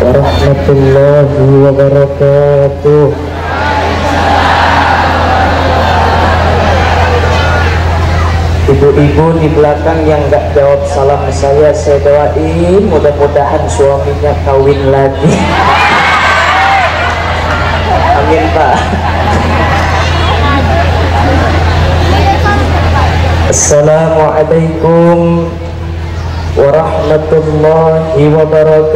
warahmatullahi wabarakatuh. Ibu-ibu di belakang yang gak jawab salam saya Saya doain mudah-mudahan suaminya kawin lagi. Amin Pak. Assalamualaikum warahmatullahi wabarakatuh.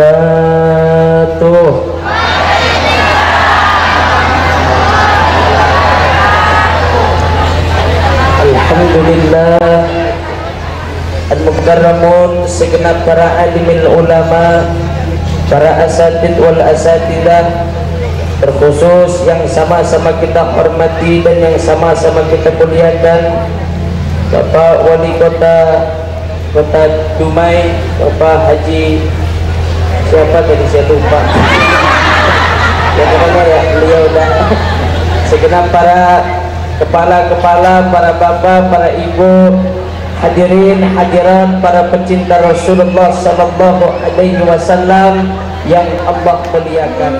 Alhamdulillah. Al-Mukarramun segenap para alimil ulama para asatid wal asatidah terkhusus yang sama-sama kita hormati dan yang sama-sama kita muliakan Bapak Wali Kota Kota Dumai Bapak Haji siapa tadi? Saya lupa. Ya pokoknya ya? Beliau dan segenap para kepala-kepala para bapak para ibu hadirin hadirat para pecinta Rasulullah sallallahu alaihi wasallam yang Allah muliakan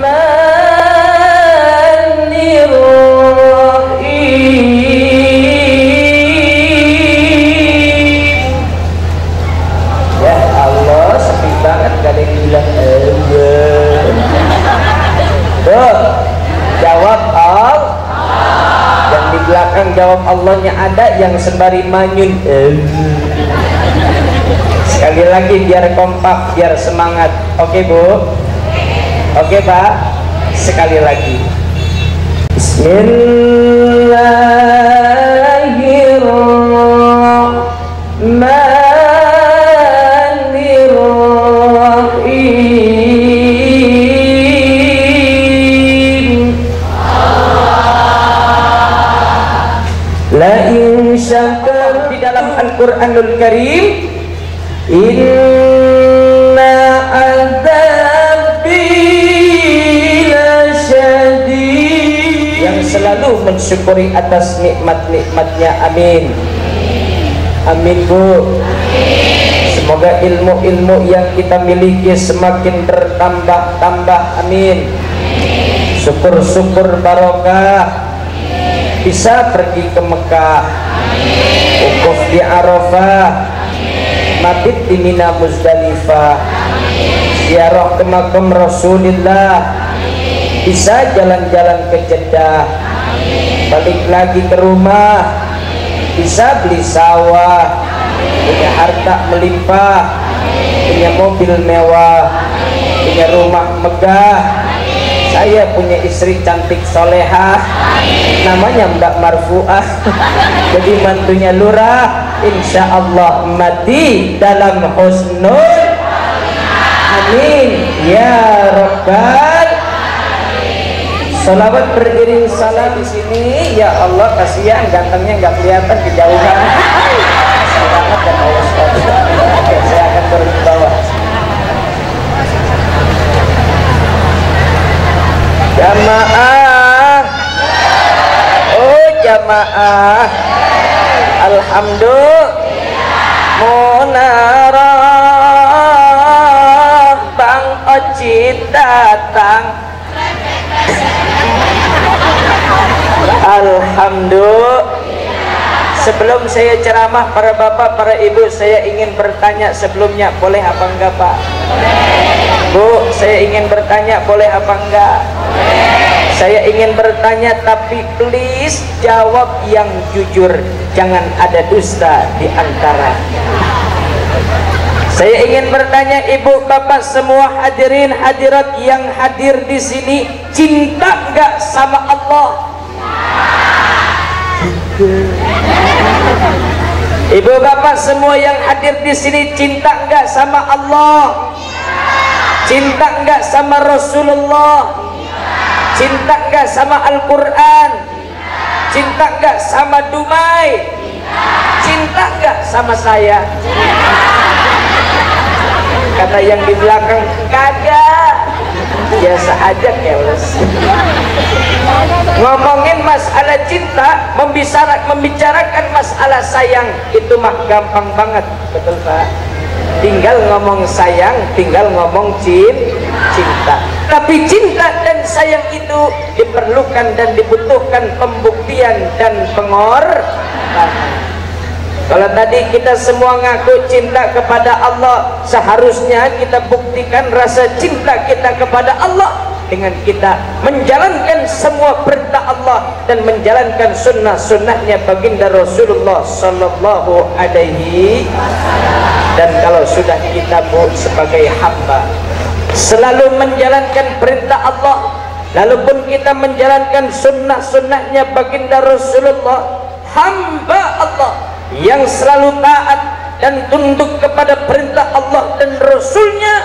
Allahnya ada, yang sembari manyun. Sekali lagi biar kompak, biar semangat. Oke Bu? Oke Pak? Sekali lagi. Bismillahirrahmanirrahim Karim Inna azabi lasyadid Yang selalu mensyukuri atas nikmat-nikmatnya. Amin. Amin Bu. Semoga ilmu-ilmu yang kita miliki semakin bertambah-tambah. Amin. Syukur-syukur barokah. Bisa pergi ke Mekah. Wukuf di Arafah. Mabit di Mina Muzdalifah. Ziarah ke makam Rasulullah Bisa jalan-jalan ke Jeddah. Balik lagi ke rumah. Bisa beli sawah. Punya harta melimpah. Punya mobil mewah. Punya rumah megah. Saya punya istri cantik solehah Namanya Mbak Marfuah. Jadi mantunya lurah Insya Allah mati dalam husnul Amin. Ya Rabbal Salawat beriring salam di sini. Ya Allah kasihan gantengnya nggak kelihatan kejauhan. Oke saya akan turun ke bawah. Jamaah. Oh jamaah Alhamdulillah Bang Oci datang Alhamdulillah Sebelum saya ceramah para bapak, para ibu Saya ingin bertanya sebelumnya Boleh apa enggak pak? Bu, saya ingin bertanya Boleh apa enggak? Saya ingin bertanya Tapi please jawab yang jujur Jangan ada dusta di antara Saya ingin bertanya ibu bapak semua hadirin hadirat yang hadir di sini cinta enggak sama Allah? Ibu bapak semua yang hadir di sini cinta enggak sama Allah? Cinta enggak sama Rasulullah? Cinta enggak sama Al-Quran? Cinta enggak sama Dumai? Cinta enggak sama saya? Kata yang di belakang kagak biasa aja keles ngomongin masalah cinta membicarakan, membicarakan masalah sayang itu mah gampang banget betul pak tinggal ngomong sayang tinggal ngomong cin cinta tetapi cinta sayang itu diperlukan dan dibutuhkan pembuktian dan pengorbanan kalau tadi kita semua ngaku cinta kepada Allah seharusnya kita buktikan rasa cinta kita kepada Allah dengan kita menjalankan semua perintah Allah dan menjalankan sunnah-sunnahnya baginda Rasulullah Sallallahu Alaihi dan kalau sudah kita bu sebagai hamba selalu menjalankan perintah Allah. Lalu pun kita menjalankan sunnah-sunnahnya baginda Rasulullah hamba Allah yang selalu taat dan tunduk kepada perintah Allah dan Rasulnya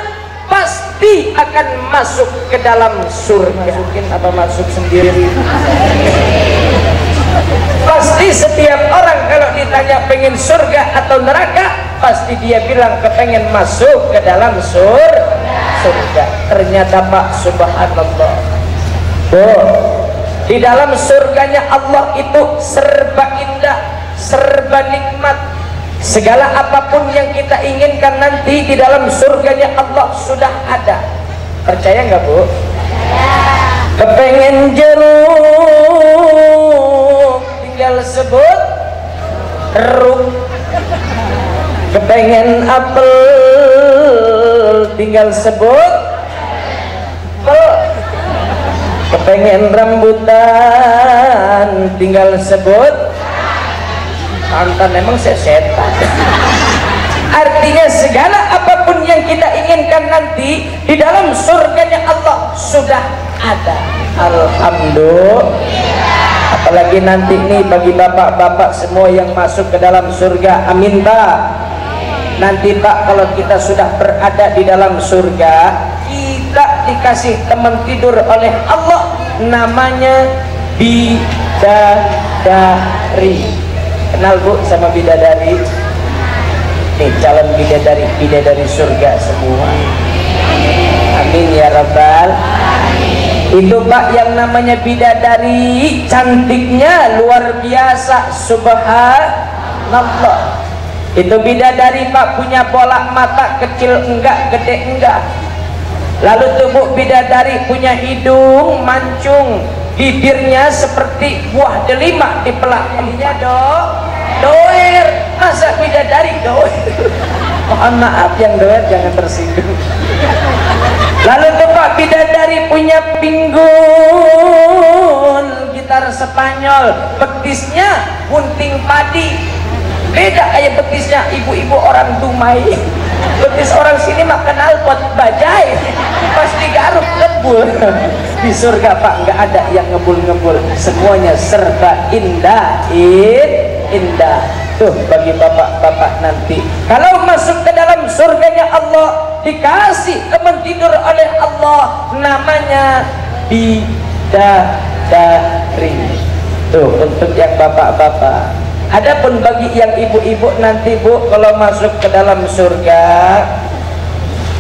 pasti akan masuk ke dalam surga. Mungkin apa masuk sendiri? Pasti setiap orang kalau ditanya pengen surga atau neraka pasti dia bilang kepengen masuk ke dalam sur surga. Ternyata pak subhanallah. Oh, di dalam surganya Allah itu serba indah serba nikmat. Segala apa pun yang kita inginkan nanti di dalam surganya Allah sudah ada. Percaya nggak bu? kepengen jeruk tinggal sebut jeruk kepengen apel tinggal sebut. Apel kepengen rambutan tinggal sebut. Mantan emang saya setan artinya segala apa pun yang kita inginkan nanti di dalam surganya Allah sudah ada. Alhamdulillah. Apalagi nanti nih bagi bapak-bapak semua yang masuk ke dalam surga. Amin pak nanti pak kalau kita sudah berada di dalam surga kita dikasih teman tidur oleh Allah namanya bidadari. Kenal bu sama bidadari? Nih calon bidadari bidadari surga semua. Amin ya rabbal itu pak yang namanya bidadari. Cantiknya luar biasa. Subhanallah itu bidadari pak punya bola mata kecil enggak gede enggak. Lalu tubuh bidadari punya hidung mancung bibirnya seperti buah delima di pelaknya dok. Doer. Masa bidadari doer? Mohon maaf yang doer jangan tersinggung. Lalu tempat bidadari punya pinggul gitar Spanyol. Betisnya gunting padi beda kayak betisnya ibu-ibu orang Dumai. Betis orang sini mah kenal pot bajai. Pasti garuk ngebul. Di surga pak nggak ada yang ngebul-ngebul. Semuanya serba indah. In, indah. Tuh bagi bapak-bapak nanti. Kalau masuk ke dalam surganya Allah dikasih teman tidur oleh Allah namanya bidadari. Tuh untuk yang bapak-bapak Adapun bagi yang ibu-ibu nanti bu kalau masuk ke dalam surga,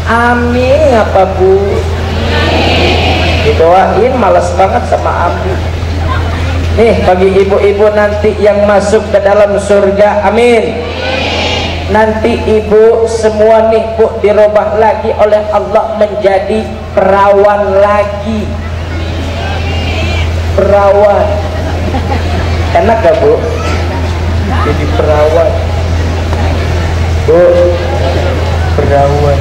amin apa bu? Didoain malas banget sama amin. Nih bagi ibu-ibu nanti yang masuk ke dalam surga, amin. Nanti ibu semua nih bu dirubah lagi oleh Allah menjadi perawan lagi. Perawan. Enak gak bu? Jadi perawat. Oh perawat.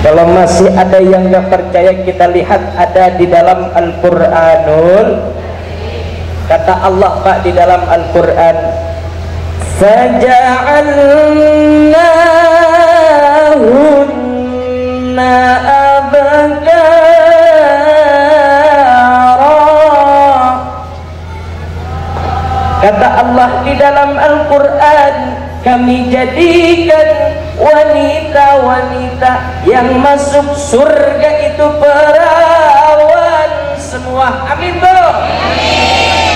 Kalau masih ada yang nggak percaya kita lihat ada di dalam Al-Quranul. Kata Allah Pak di dalam Al-Quran faja'alnahunna kata Allah di dalam Al-Quran kami jadikan wanita-wanita yang masuk surga itu perawan semua. Amin bu.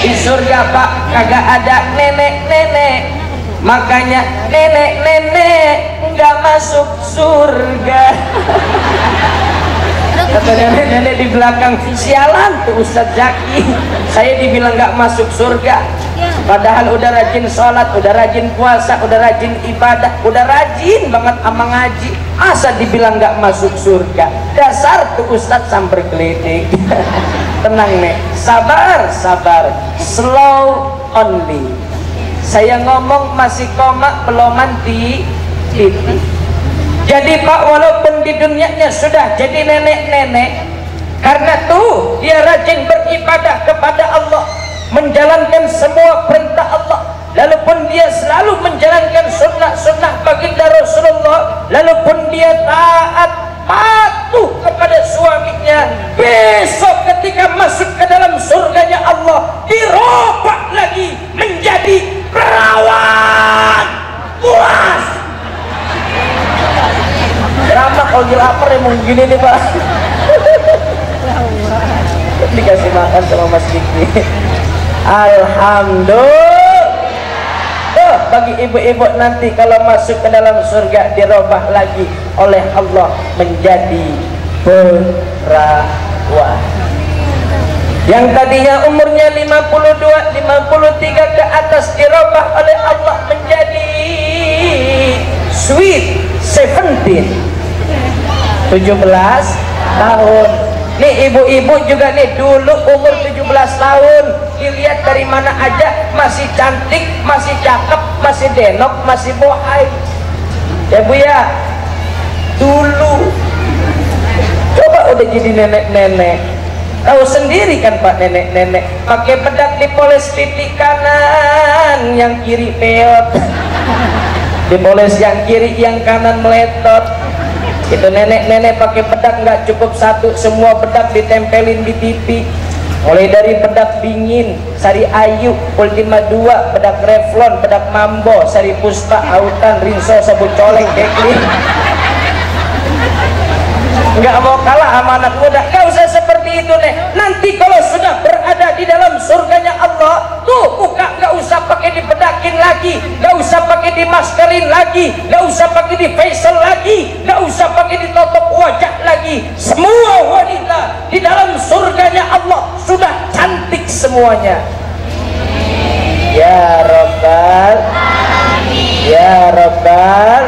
Di surga pak kagak ada nenek-nenek. Makanya nenek-nenek nggak masuk surga kata nenek-nenek di belakang sialan tuh Ustadz Zaki. Saya dibilang nggak masuk surga. Padahal udah rajin sholat udah rajin puasa udah rajin ibadah udah rajin banget sama ngaji. Asa dibilang nggak masuk surga? Dasar tuh ustadz sampai geledek tenang nih sabar sabar. Slow only. Saya ngomong masih koma belum mati titik jadi pak walaupun di dunianya sudah jadi nenek-nenek karena tuh dia rajin beribadah kepada Allah menjalankan semua perintah Allah. Lalu pun dia selalu menjalankan sunnah-sunnah baginda Rasulullah lalu pun dia taat patuh kepada suaminya besok ketika masuk ke dalam surganya Allah dirobak lagi menjadi perawan. Puas ramah kalau lapar emang gini nih pak. Dikasih makan sama Mas Diki Alhamdulillah. Oh, bagi ibu-ibu nanti kalau masuk ke dalam surga dirubah lagi oleh Allah menjadi perawan yang tadinya umurnya 52 53 ke atas dirubah oleh Allah menjadi sweet 17 17 tahun Nih ibu-ibu juga nih dulu umur 17 tahun dilihat dari mana aja masih cantik, masih cakep, masih denok, masih bohai. Ya Bu ya. Dulu coba udah jadi nenek-nenek. Tahu sendiri kan Pak nenek-nenek pakai bedak dipoles titik kanan, yang kiri peot. Dipoles yang kiri, yang kanan meletot itu nenek-nenek pakai bedak nggak cukup satu. Semua bedak ditempelin di pipi mulai dari bedak dingin sari ayu ultima dua bedak revlon bedak mambo sari puspa autan rinso sabun coleng kekli. Nggak mau kalah anak muda. Nggak usah seperti itu nih nanti kalau dimaskerin lagi. Nggak usah pakai di facial lagi. Nggak usah pakai ditutup wajah lagi. Semua wanita di dalam surganya Allah sudah cantik semuanya. Ya Rabbal ya Rabbal.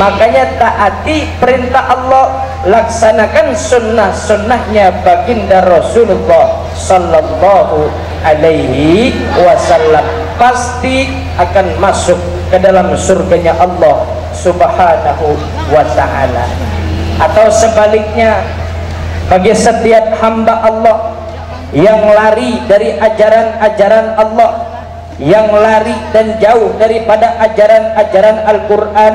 Makanya taati perintah Allah laksanakan sunnah-sunnahnya baginda Rasulullah sallallahu alaihi wasallam. Pasti akan masuk ke dalam surganya Allah subhanahu wa ta'ala. Atau sebaliknya bagi setiap hamba Allah yang lari dari ajaran-ajaran Allah yang lari dan jauh daripada ajaran-ajaran Al-Quran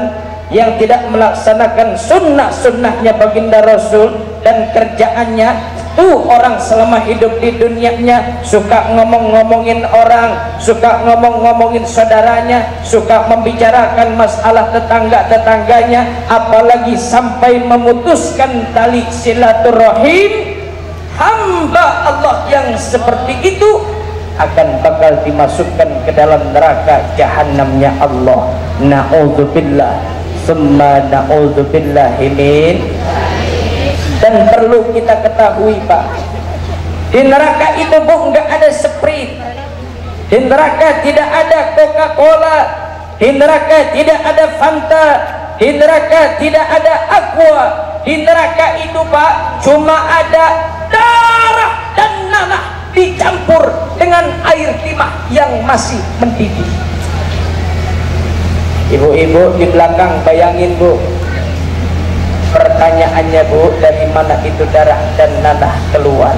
yang tidak melaksanakan sunnah-sunnahnya baginda Rasul dan kerjaannya tuh orang selama hidup di dunianya suka ngomong-ngomongin orang suka ngomong-ngomongin saudaranya suka membicarakan masalah tetangga-tetangganya apalagi sampai memutuskan tali silaturahim hamba Allah yang seperti itu akan bakal dimasukkan ke dalam neraka jahanamnya Allah. Na'udzubillah. Summa na'udzubillahi dan perlu kita ketahui Pak. Di neraka itu Bu enggak ada Sprite. Di neraka tidak ada Coca-Cola. Di neraka tidak ada Fanta. Di neraka tidak ada Aqua. Di neraka itu Pak cuma ada darah dan nanah dicampur dengan air timah yang masih mendidih. Ibu-ibu di belakang bayangin bu pertanyaannya bu dari mana itu darah dan nanah keluar?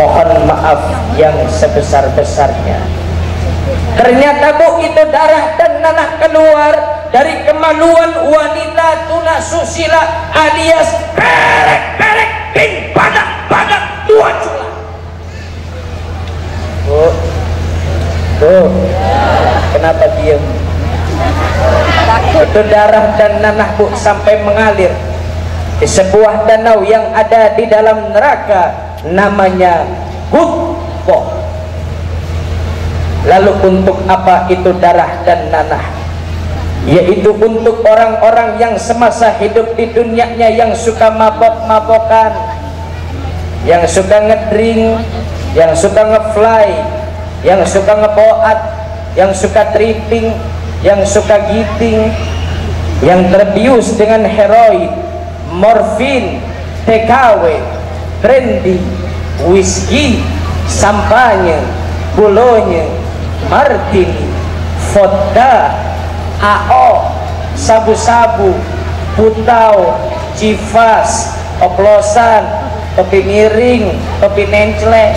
Mohon maaf yang sebesar-besarnya. Ternyata bu itu darah dan nanah keluar dari kemaluan wanita tuna susila alias perek-perek ping badak-badak dua cula bu bu kenapa diem itu darah dan nanah bu sampai mengalir di sebuah danau yang ada di dalam neraka namanya Gutpo lalu untuk apa itu darah dan nanah? Yaitu untuk orang-orang yang semasa hidup di dunianya yang suka mabok-mabokan yang suka ngedring yang suka ngefly yang suka ngepoat yang suka tripping yang suka giting yang terbius dengan heroin morfin TKW brandy whisky sampanye bulonya martini vodka AO sabu-sabu putau cifas oplosan topi miring topi nenclek.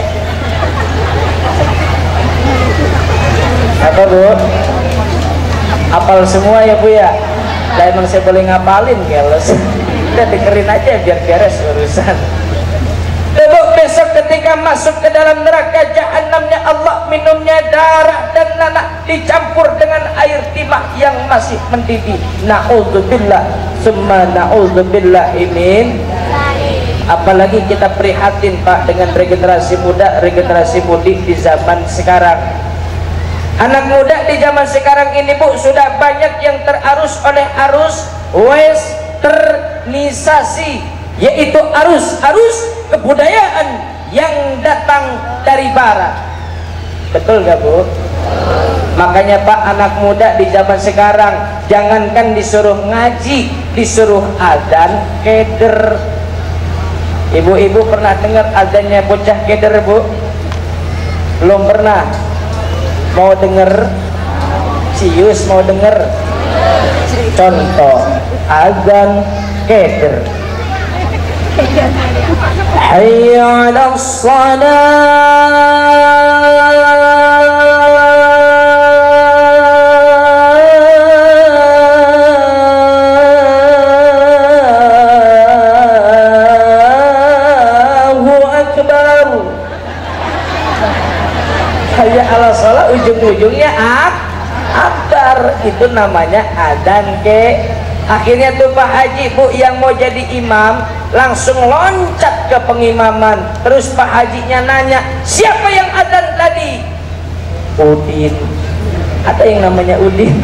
Apa bu apal semua ya bu ya emang saya boleh ngapalin keles kita dengerin aja biar beres urusan Tebuk besok ketika masuk ke dalam neraka jahanamnya Allah minumnya darah dan nanah dicampur dengan air timah yang masih mendidih. Na'udzubillah summa na'udzubillah imin. Apalagi kita prihatin Pak dengan regenerasi muda, regenerasi mudi di zaman sekarang. Anak muda di zaman sekarang ini Bu sudah banyak yang terarus oleh arus westernisasi yaitu arus-arus kebudayaan yang datang dari barat betul gak bu? makanya pak anak muda di zaman sekarang jangankan disuruh ngaji disuruh adan keder ibu-ibu pernah dengar adanya bocah keder bu? belum pernah mau denger? Sius? mau denger? Contoh agan keder. Hayya ala salat ujung-ujungnya ak akbar itu namanya adan ke akhirnya tuh Pak Haji Bu yang mau jadi imam langsung loncat ke pengimaman. Terus Pak Hajinya nanya siapa yang adzan tadi? Udin. Ada yang namanya Udin.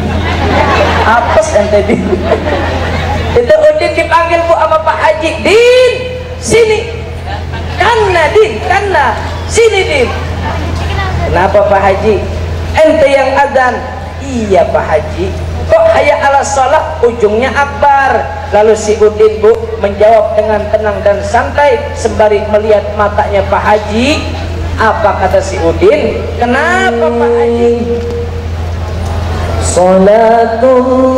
Apes ente Din itu Udin dipanggil Bu sama Pak Haji. Din sini. Karena Din karena sini Din. Kenapa Pak Haji ente yang adzan. Iya Pak Haji. Kok hayya ala sholat ujungnya akbar. Lalu si Udin bu menjawab dengan tenang dan santai sembari melihat matanya Pak Haji. Apa kata si Udin? Kenapa Pak Haji? Salatullah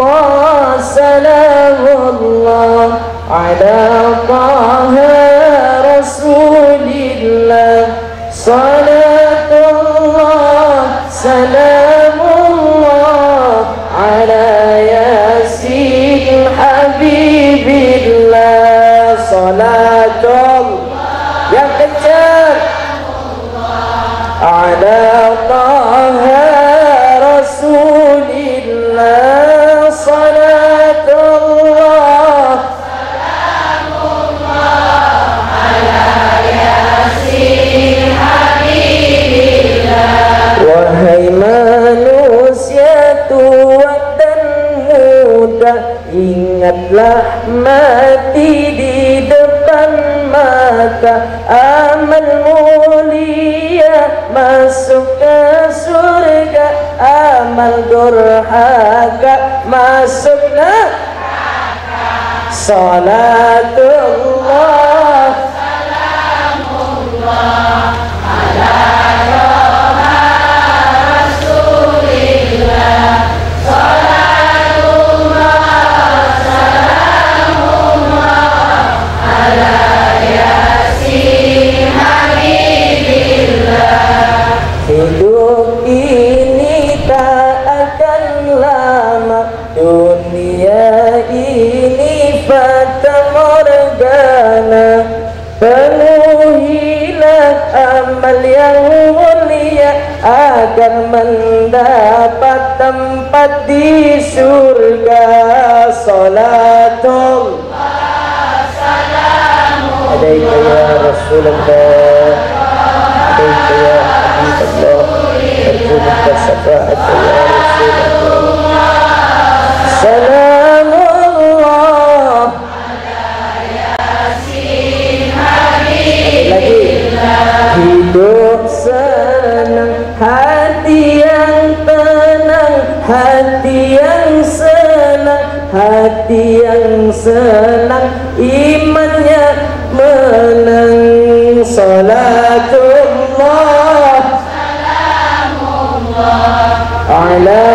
salamullah ala taha rasulillah Salatullah salamullah ala yasin habibillah Salatul yang kencang ala taha rasulillah Ingatlah mati di depan mata Amal mulia masuk ke surga Amal durhaka masuk neraka. Salatullah surga Salatul Alaika ya Rasulullah عليك يا حبيب الله أرجو منك الشفاعة يا رسول الله سلام الله lagi hidup senang hati yang senang hati yang senang imannya menang. Salatullah. Ala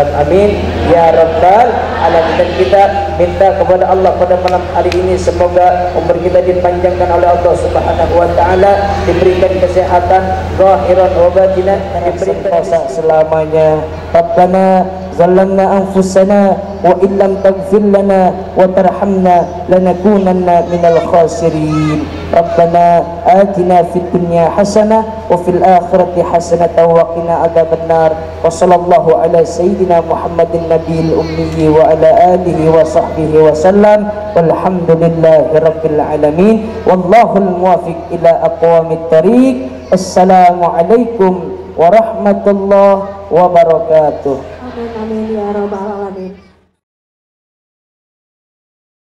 wasallam amin. Ya rabbal alamin. Dan kita minta kepada Allah pada malam hari ini semoga umur kita dipanjangkan oleh Allah Subhanahu wa taala diberikan kesehatan zahiran wa batinan diberikan selamanya. Rabbana ظلمنا أنفسنا وإن لم تغفر لنا وترحمنا لنكونن من الخاسرين. ربنا آتنا في الدنيا حسنة وفي الآخرة حسنة وقنا عذاب النار. وصلى الله على سيدنا محمد النبي الأمي وعلى آله وصحبه وسلم. والحمد لله رب العالمين. والله الموافق إلى أقوام الطريق. السلام عليكم ورحمة الله وبركاته. Amin amin ya rabbal